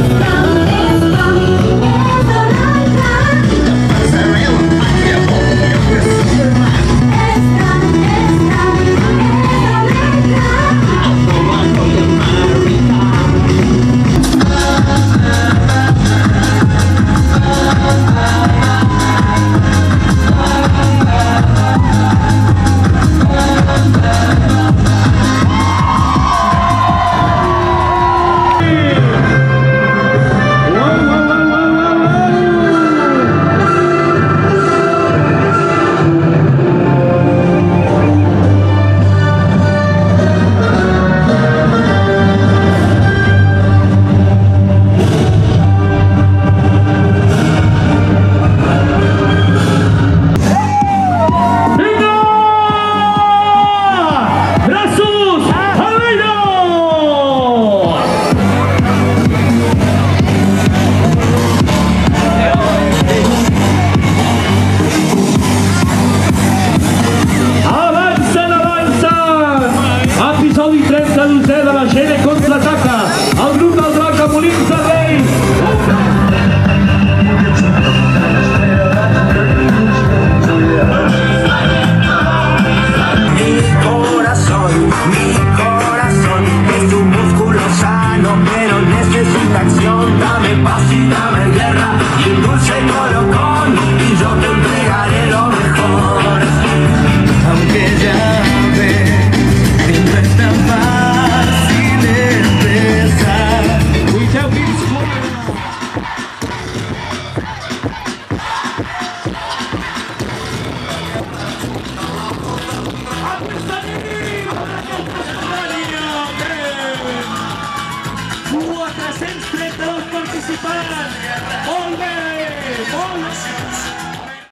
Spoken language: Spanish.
Rasta. Dame paz y dame guerra y un dulce colocón, y yo te entregaré lo mejor. Aunque ya ves que tan fácil empezar. Quatre-cents